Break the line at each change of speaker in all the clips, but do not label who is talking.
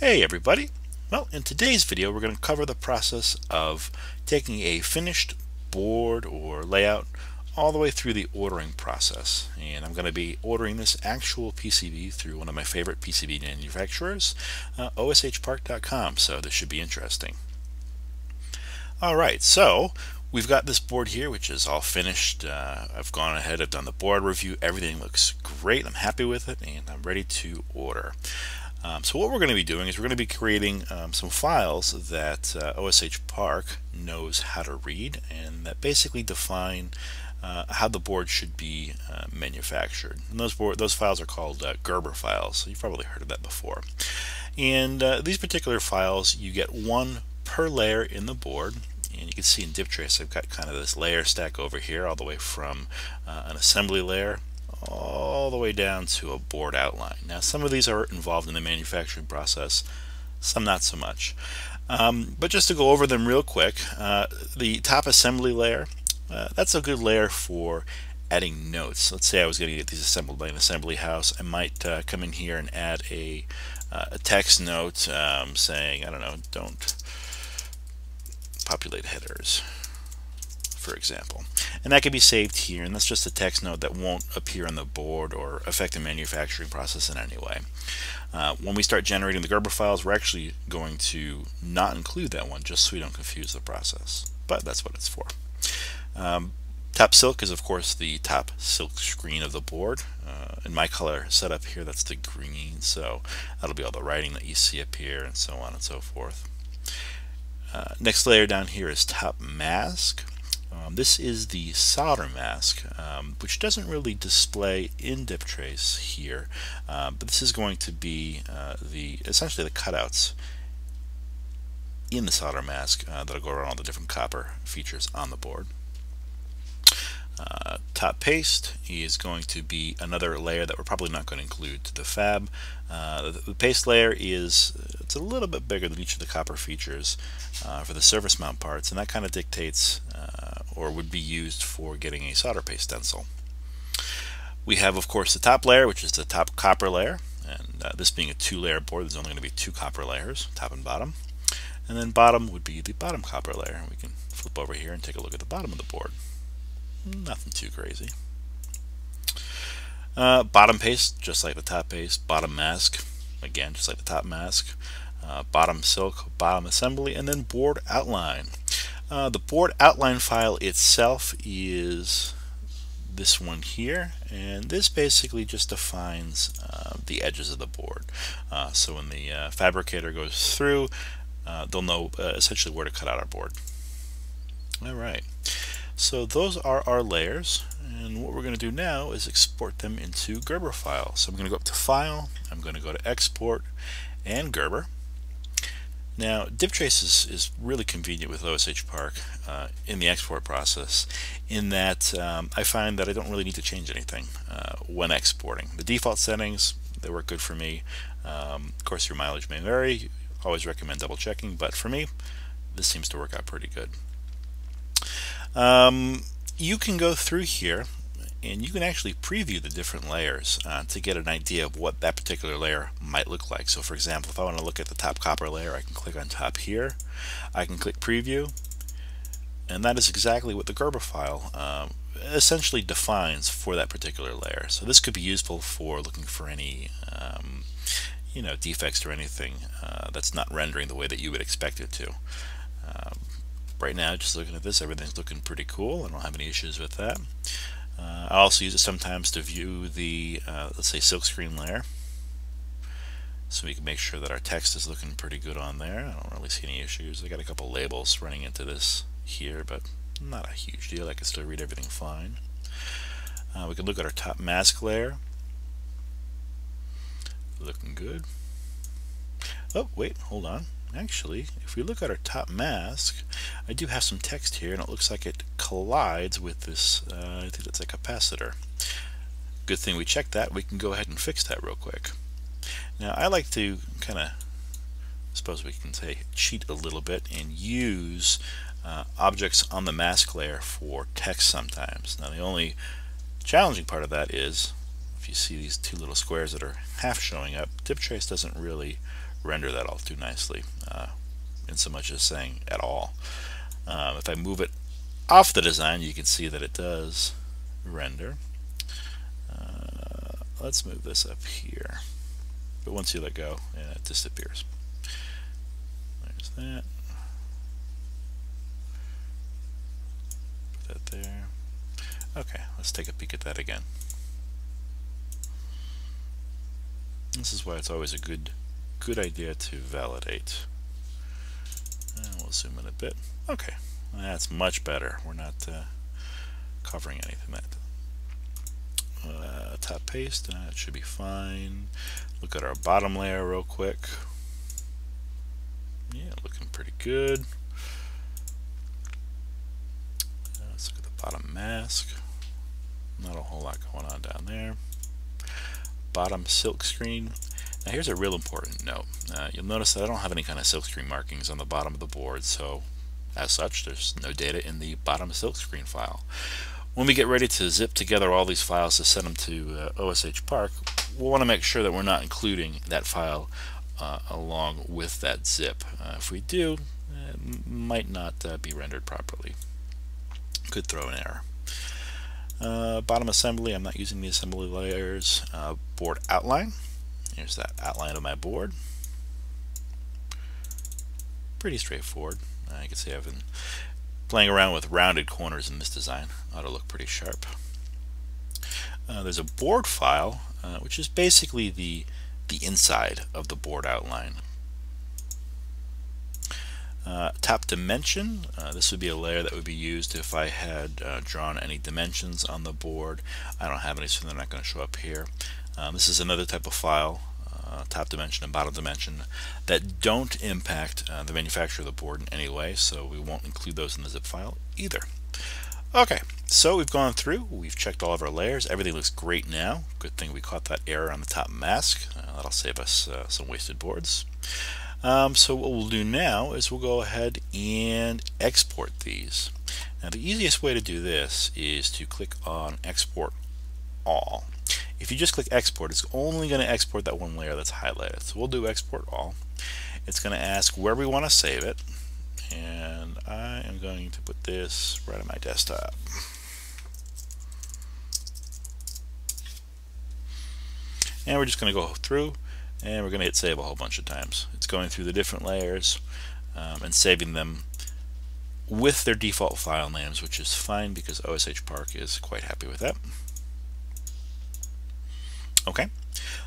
Hey everybody! Well, in today's video we're going to cover the process of taking a finished board or layout all the way through the ordering process. And I'm going to be ordering this actual PCB through one of my favorite PCB manufacturers, uh, OSHPark.com, so this should be interesting. Alright, so we've got this board here which is all finished. Uh, I've gone ahead, I've done the board review, everything looks great, I'm happy with it, and I'm ready to order. Um, so what we're going to be doing is we're going to be creating um, some files that uh, OSH Park knows how to read and that basically define uh, how the board should be uh, manufactured. And those board, those files are called uh, Gerber files. So you've probably heard of that before. And uh, these particular files, you get one per layer in the board. And you can see in DipTrace, I've got kind of this layer stack over here, all the way from uh, an assembly layer all the way down to a board outline. Now some of these are involved in the manufacturing process, some not so much. Um, but just to go over them real quick, uh, the top assembly layer, uh, that's a good layer for adding notes. Let's say I was going to get these assembled by an assembly house. I might uh, come in here and add a, uh, a text note um, saying, I don't know, don't populate headers for example. And that can be saved here, and that's just a text note that won't appear on the board or affect the manufacturing process in any way. Uh, when we start generating the Gerber files, we're actually going to not include that one just so we don't confuse the process. But that's what it's for. Um, top silk is of course the top silk screen of the board. Uh, in my color setup here, that's the green, so that'll be all the writing that you see up here and so on and so forth. Uh, next layer down here is top mask. Um, this is the solder mask, um, which doesn't really display in DipTrace here, uh, but this is going to be uh, the essentially the cutouts in the solder mask uh, that'll go around all the different copper features on the board. Uh, top paste is going to be another layer that we're probably not going to include to the fab. Uh, the, the, paste layer is it's a little bit bigger than each of the copper features uh, for the surface mount parts, and that kind of dictates uh, or would be used for getting a solder paste stencil. We have, of course, the top layer, which is the top copper layer, and uh, this being a two-layer board, there's only going to be two copper layers, top and bottom. And then bottom would be the bottom copper layer. and We can flip over here and take a look at the bottom of the board. Nothing too crazy. Uh, bottom paste, just like the top paste. Bottom mask, again, just like the top mask. Uh, bottom silk, bottom assembly, and then board outline. Uh, the board outline file itself is this one here and this basically just defines uh, the edges of the board. Uh, so when the uh, fabricator goes through uh, they'll know uh, essentially where to cut out our board. Alright so those are our layers and what we're going to do now is export them into Gerber file. So I'm going to go up to File, I'm going to go to Export and Gerber. Now DipTrace is, is really convenient with OSH Park uh, in the export process in that um, I find that I don't really need to change anything uh, when exporting. The default settings, they work good for me. Um, of course your mileage may vary, always recommend double checking, but for me this seems to work out pretty good. Um, you can go through here and you can actually preview the different layers uh, to get an idea of what that particular layer might look like. So for example, if I want to look at the top copper layer, I can click on top here. I can click preview and that is exactly what the Gerber file um, essentially defines for that particular layer. So this could be useful for looking for any um, you know defects or anything uh, that's not rendering the way that you would expect it to. Um, right now just looking at this everything's looking pretty cool I don't have any issues with that uh, I also use it sometimes to view the uh, let's say silkscreen layer. So we can make sure that our text is looking pretty good on there. I don't really see any issues. I got a couple labels running into this here but not a huge deal. I can still read everything fine. Uh, we can look at our top mask layer. Looking good. Oh wait hold on actually, if we look at our top mask, I do have some text here, and it looks like it collides with this, uh, I think that's a capacitor. Good thing we checked that. We can go ahead and fix that real quick. Now, I like to kind of, suppose we can say, cheat a little bit and use uh, objects on the mask layer for text sometimes. Now, the only challenging part of that is if you see these two little squares that are half showing up, DipTrace doesn't really render that all too nicely, uh, in so much as saying at all. Um, if I move it off the design, you can see that it does render. Uh, let's move this up here. But once you let go, yeah, it disappears. There's that. Put that there. Okay, let's take a peek at that again. This is why it's always a good good idea to validate. And we'll zoom in a bit. Okay, that's much better. We're not uh, covering anything. That uh, top paste, uh, should be fine. Look at our bottom layer real quick. Yeah, looking pretty good. Uh, let's look at the bottom mask. Not a whole lot going on down there. Bottom silk screen. Now here's a real important note. Uh, you'll notice that I don't have any kind of silkscreen markings on the bottom of the board, so as such, there's no data in the bottom silkscreen file. When we get ready to zip together all these files to send them to uh, OSH Park, we'll want to make sure that we're not including that file uh, along with that zip. Uh, if we do, it might not uh, be rendered properly. Could throw an error. Uh, bottom assembly, I'm not using the assembly layers. Uh, board outline. Here's that outline of my board. Pretty straightforward. I can see I've been playing around with rounded corners in this design. Ought to look pretty sharp. Uh, there's a board file, uh, which is basically the the inside of the board outline. Uh, top dimension, uh, this would be a layer that would be used if I had uh, drawn any dimensions on the board. I don't have any, so they're not going to show up here. Um, this is another type of file, uh, top dimension and bottom dimension, that don't impact uh, the manufacture of the board in any way, so we won't include those in the zip file either. Okay, so we've gone through, we've checked all of our layers, everything looks great now. Good thing we caught that error on the top mask. Uh, that'll save us some wasted boards. Um, so what we'll do now is we'll go ahead and export these. Now the easiest way to do this is to click on export all. If you just click export, it's only going to export that one layer that's highlighted. So we'll do export all. It's going to ask where we want to save it. And I am going to put this right on my desktop. And we're just going to go through and we're going to hit save a whole bunch of times. It's going through the different layers um, and saving them with their default file names, which is fine because OSH Park is quite happy with that. Okay,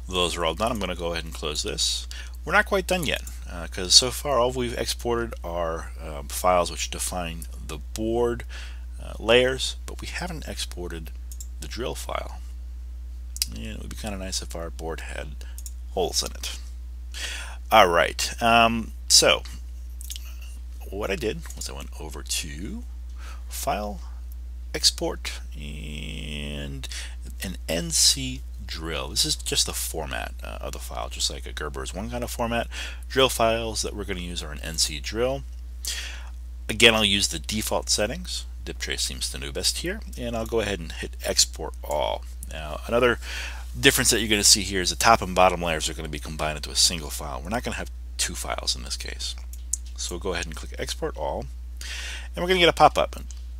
those are all done. I'm going to go ahead and close this. We're not quite done yet because uh, so far all we've exported are um, files which define the board uh, layers, but we haven't exported the drill file. And it would be kind of nice if our board had holes in it. All right, um, so what I did was I went over to File, Export, and an NC drill. This is just the format uh, of the file, just like a Gerber is one kind of format. Drill files that we're going to use are an NC drill. Again, I'll use the default settings. DipTrace seems to know best here, and I'll go ahead and hit Export All. Now, another difference that you're going to see here is the top and bottom layers are going to be combined into a single file. We're not going to have two files in this case. So we'll go ahead and click Export All, and we're going to get a pop-up.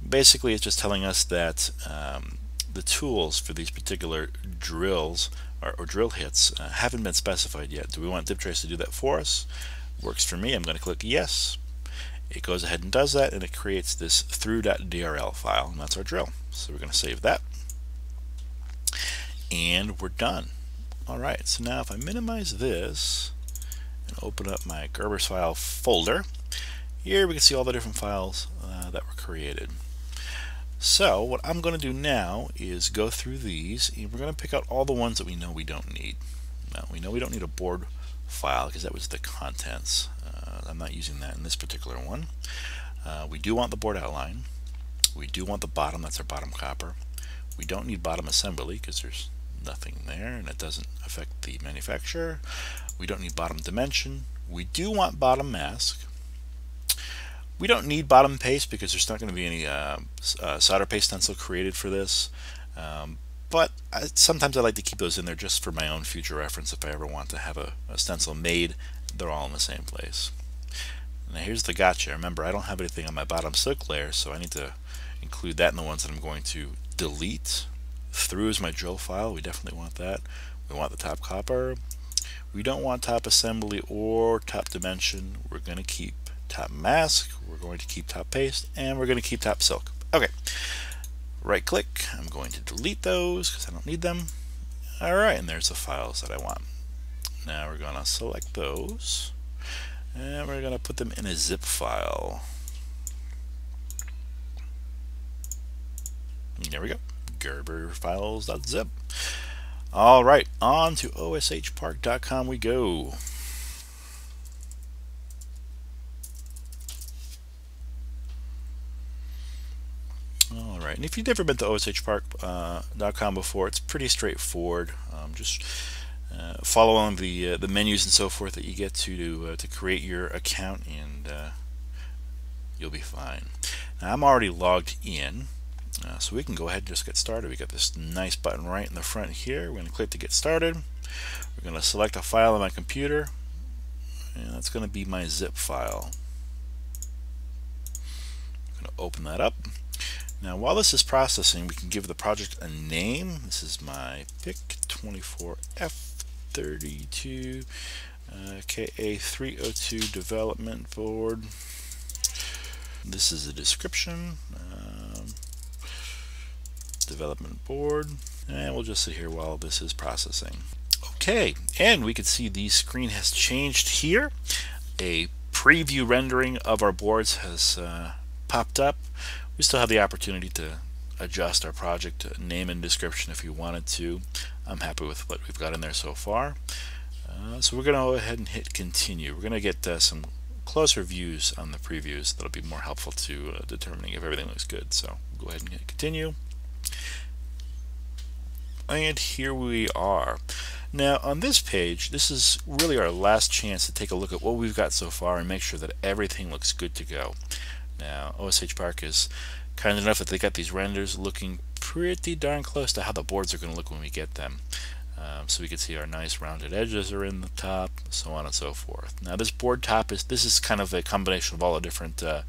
Basically, it's just telling us that um, the tools for these particular drills or, or drill hits uh, haven't been specified yet. Do we want DipTrace to do that for us? Works for me. I'm going to click Yes. It goes ahead and does that, and it creates this through.drl file, and that's our drill. So we're going to save that and we're done. Alright, so now if I minimize this and open up my Gerber's file folder, here we can see all the different files uh, that were created. So what I'm going to do now is go through these and we're going to pick out all the ones that we know we don't need. Now we know we don't need a board file because that was the contents. Uh, I'm not using that in this particular one. Uh, we do want the board outline. We do want the bottom, that's our bottom copper. We don't need bottom assembly because there's nothing there and it doesn't affect the manufacturer. We don't need bottom dimension. We do want bottom mask. We don't need bottom paste because there's not going to be any uh, uh, solder paste stencil created for this. Um, but I, sometimes I like to keep those in there just for my own future reference if I ever want to have a, a stencil made. They're all in the same place. Now here's the gotcha. Remember I don't have anything on my bottom silk layer so I need to include that in the ones that I'm going to delete. Through is my drill file. We definitely want that. We want the top copper. We don't want top assembly or top dimension. We're going to keep top mask we're going to keep top paste and we're going to keep top silk. Okay right click I'm going to delete those because I don't need them. Alright and there's the files that I want. Now we're going to select those and we're going to put them in a zip file. There we go gerberfiles.zip. all right on to oshpark.com we go all right and if you've never been to oshpark.com uh, before it's pretty straightforward um, just uh, follow on the uh, the menus and so forth that you get to to, uh, to create your account and you'll be fine now I'm already logged in uh, so we can go ahead and just get started. We got this nice button right in the front here. We're going to click to get started. We're going to select a file on my computer and that's going to be my zip file. I'm going to open that up. Now while this is processing we can give the project a name. This is my PIC 24F32 uh, KA302 development board. This is a description. Um, development board and we'll just sit here while this is processing okay and we can see the screen has changed here a preview rendering of our boards has uh, popped up we still have the opportunity to adjust our project name and description if you wanted to. I'm happy with what we've got in there so far. Uh, so we're going to go ahead and hit continue. We're going to get uh, some closer views on the previews. That'll be more helpful to uh, determining if everything looks good. So we'll go ahead and hit continue. And here we are. Now on this page, this is really our last chance to take a look at what we've got so far and make sure that everything looks good to go. Now OSH Park is kind enough that they got these renders looking pretty darn close to how the boards are going to look when we get them. Um, so we can see our nice rounded edges are in the top, so on and so forth. Now this board top is this is kind of a combination of all the different uh,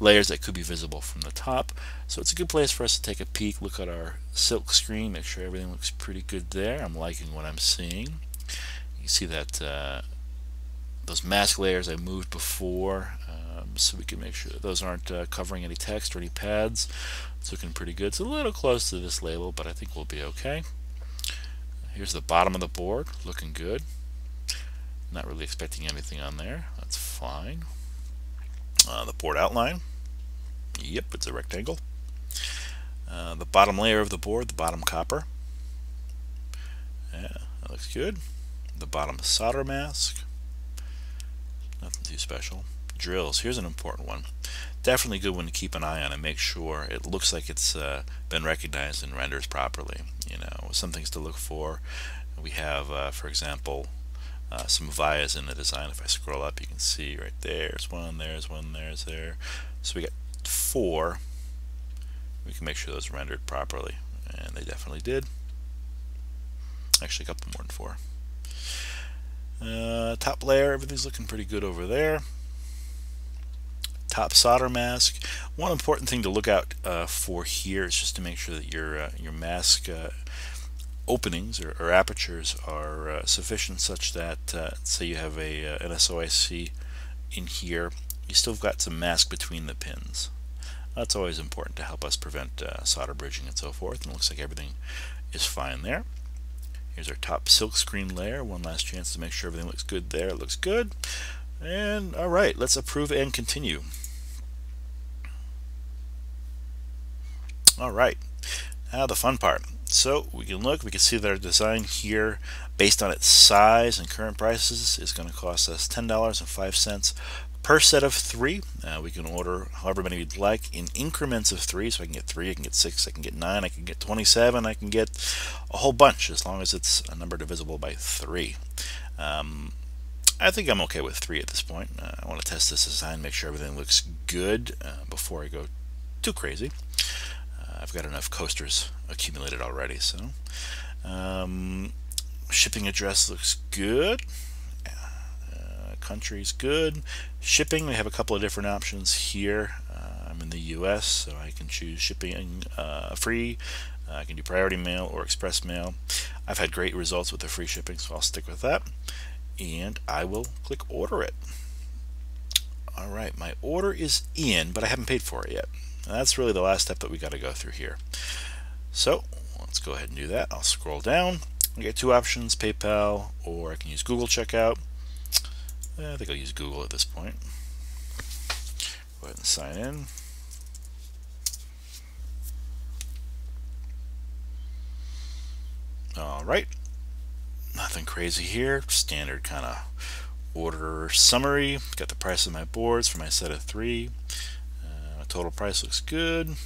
layers that could be visible from the top. So it's a good place for us to take a peek, look at our silk screen, make sure everything looks pretty good there. I'm liking what I'm seeing. You see that uh, those mask layers I moved before um, so we can make sure that those aren't uh, covering any text or any pads. It's looking pretty good. It's a little close to this label, but I think we'll be okay. Here's the bottom of the board, looking good. Not really expecting anything on there. That's fine. Uh, the board outline. Yep, it's a rectangle. Uh, the bottom layer of the board, the bottom copper. Yeah, that looks good. The bottom solder mask. Nothing too special. Drills. Here's an important one. Definitely good one to keep an eye on and make sure it looks like it's uh, been recognized and renders properly. You know, some things to look for. We have, uh, for example, uh, some vias in the design. If I scroll up, you can see right there. There's one, there's one, there's there. So we got four we can make sure those rendered properly and they definitely did actually a couple more than four uh, top layer everything's looking pretty good over there top solder mask one important thing to look out uh, for here is just to make sure that your uh, your mask uh, openings or, or, apertures are uh, sufficient such that uh, say you have a an SOIC in here you still have got some mask between the pins that's always important to help us prevent uh, solder bridging and so forth. And it looks like everything is fine there. Here's our top silk screen layer. One last chance to make sure everything looks good there. It looks good. And all right, let's approve and continue. All right, now the fun part. So we can look, we can see that our design here, based on its size and current prices, is going to cost us $10.05 per set of three. Uh, we can order however many we'd like in increments of three. So I can get three, I can get six, I can get nine, I can get 27, I can get a whole bunch as long as it's a number divisible by three. Um, I think I'm okay with three at this point. Uh, I want to test this design, make sure everything looks good uh, before I go too crazy. I've got enough coasters accumulated already. So um, shipping address looks good. Uh, country's good. Shipping, we have a couple of different options here. Uh, I'm in the US, so I can choose shipping uh, free. Uh, I can do priority mail or express mail. I've had great results with the free shipping, so I'll stick with that. And I will click order it. All right, my order is in, but I haven't paid for it yet. And that's really the last step that we got to go through here. So let's go ahead and do that. I'll scroll down. I get two options, PayPal, or I can use Google Checkout. Eh, I think I'll use Google at this point. Go ahead and sign in. All right, nothing crazy here. Standard kind of order summary. Got the price of my boards for my set of three. Uh, total price looks good.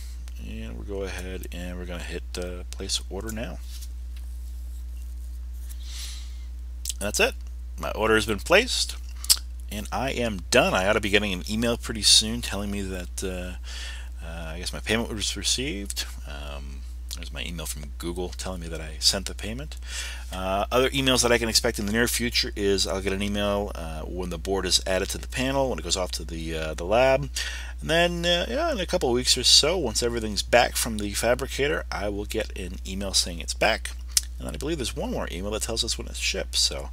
And we'll go ahead and we're going to hit uh, place order now. That's it. My order has been placed and I am done. I ought to be getting an email pretty soon telling me that uh, uh, I guess my payment was received. Um, there's my email from Google telling me that I sent the payment. Uh, other emails that I can expect in the near future is I'll get an email uh, when the board is added to the panel, when it goes off to the uh, the lab, and then uh, yeah, in a couple weeks or so, once everything's back from the fabricator, I will get an email saying it's back. And then I believe there's one more email that tells us when it's shipped. So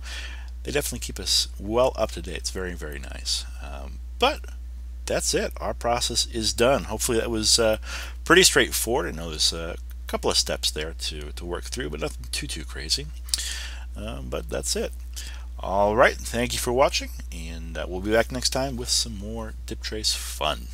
they definitely keep us well up to date. It's very very nice. Um, but that's it. Our process is done. Hopefully that was uh, pretty straightforward. I know there's a couple of steps there to, to work through, but nothing too, too crazy. Um, but that's it. All right. Thank you for watching, and uh, we'll be back next time with some more DipTrace fun.